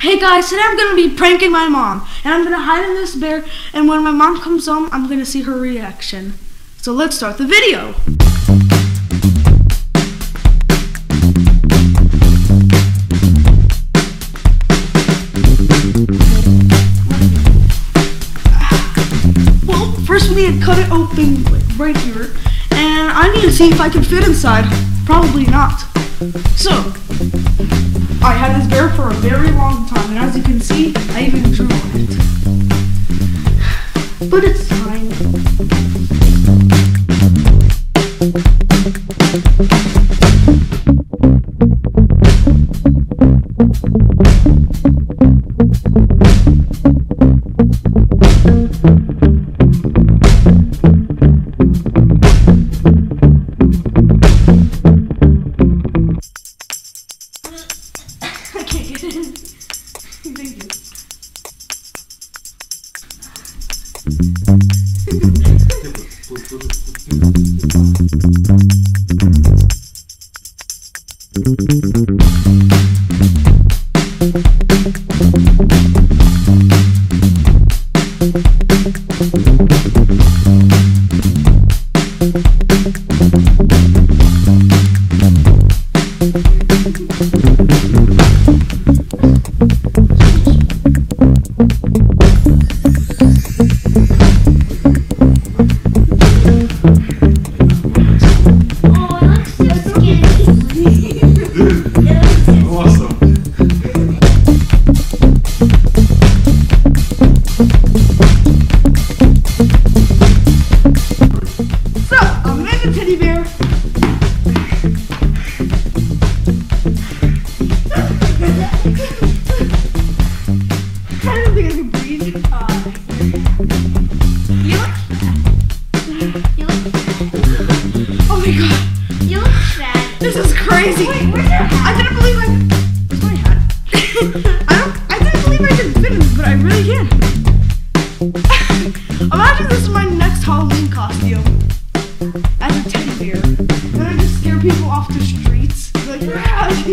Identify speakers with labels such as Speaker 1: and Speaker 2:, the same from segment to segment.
Speaker 1: Hey guys, today I'm gonna be pranking my mom, and I'm gonna hide in this bear, and when my mom comes home, I'm gonna see her reaction. So let's start the video. Well, first we need to cut it open right here, and I need to see if I can fit inside. Probably not. So, I had this bear for a very long time, and as you can see, I even drew on it. But it's fine. I can't get in. Thank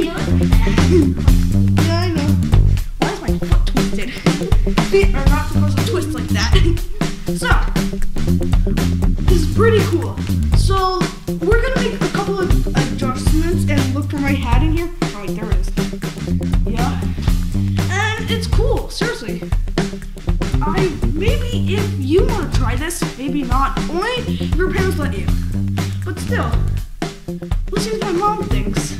Speaker 1: "Ah." Yeah, I know. Why is my foot twisted? Feet are not supposed to twist like that. so, this is pretty cool. So, we're gonna make a couple of adjustments and look for my hat in here. Oh, there it is. Yeah. And it's cool, seriously. I maybe if you want to try this, maybe not. Only if your parents let you. But still, let's see what my mom thinks.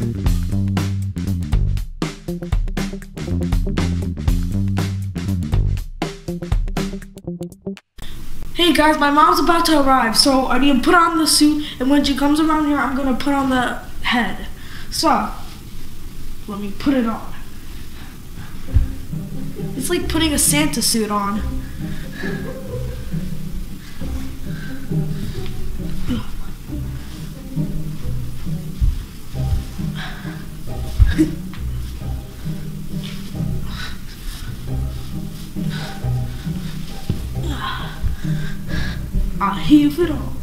Speaker 1: Hey guys, my mom's about to arrive, so I need to put on the suit, and when she comes around here, I'm gonna put on the head. So, let me put it on. It's like putting a Santa suit on. Heave it on.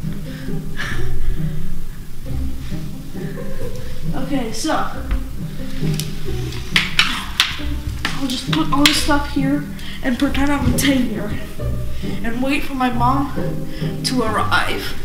Speaker 1: Okay, so I'll just put all this stuff here and pretend I'm a teddy bear and wait for my mom to arrive.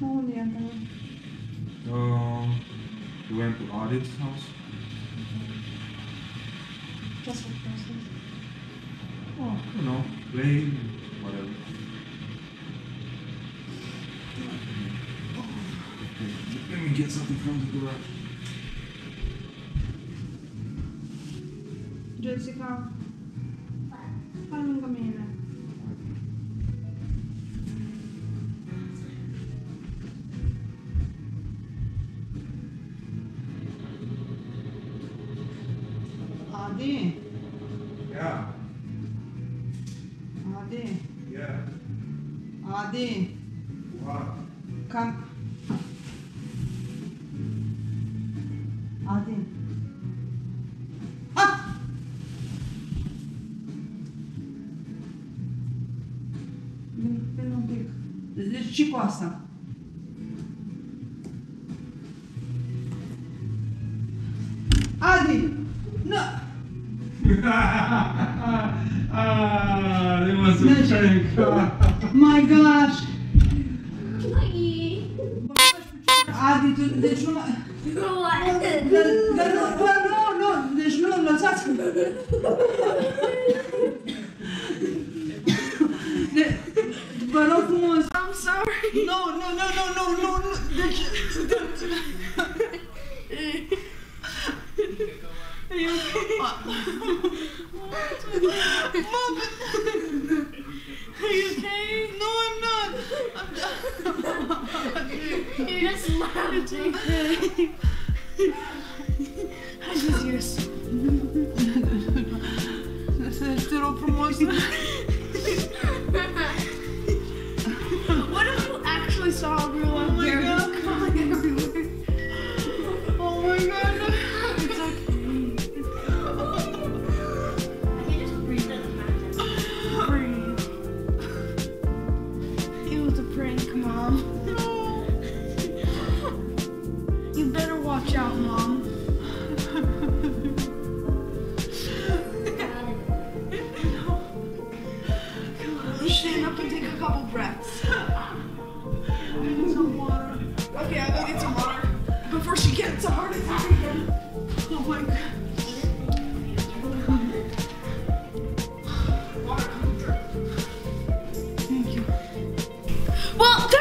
Speaker 1: no, yeah, no.
Speaker 2: Um, we went to Audit's house.
Speaker 1: Just for Christmas.
Speaker 2: Oh, you know, play, whatever. Okay, Let me get something from the garage.
Speaker 1: Jessica, Adi,
Speaker 2: Yeah.
Speaker 1: Adi,
Speaker 2: Yeah.
Speaker 1: Adi,
Speaker 2: What?
Speaker 1: come. Adi. Ah! Vino, vino un pic. Deci și cu
Speaker 2: ah, it was a
Speaker 1: Deci-
Speaker 2: prank.
Speaker 1: My gosh!
Speaker 3: Ai.
Speaker 1: Adi, tu, deci nu mai...
Speaker 3: What?
Speaker 1: Dar, dar nu, bă, nu, nu, deci nu, lăsați de, Vă rog frumos I'm sorry Nu, nu, nu, nu, nu, nu, nu Deci Mom Are you okay? No, I'm not. I'm
Speaker 3: You're just laughing.
Speaker 1: I just use. Te rog frumos.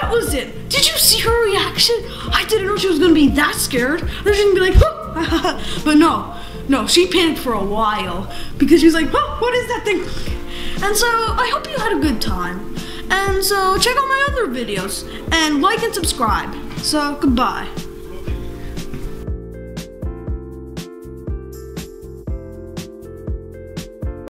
Speaker 1: Was it. Did you see her reaction? I didn't know she was gonna be that scared. I was gonna be like, huh? but no, no, she panicked for a while because she was like, huh, what is that thing? And so I hope you had a good time. And so check out my other videos and like and subscribe. So goodbye.